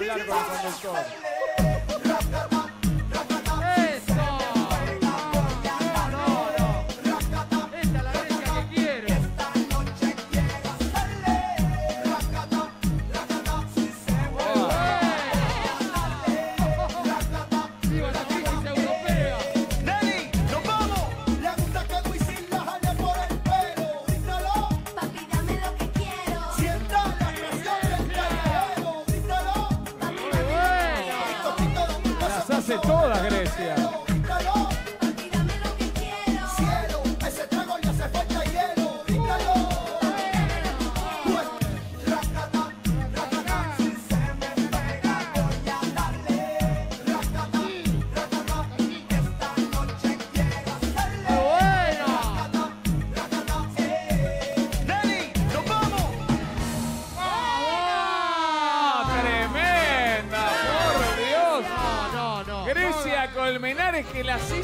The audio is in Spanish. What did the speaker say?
hablar con el conductor. de toda Grecia. Gracias a Colmenares que las hizo.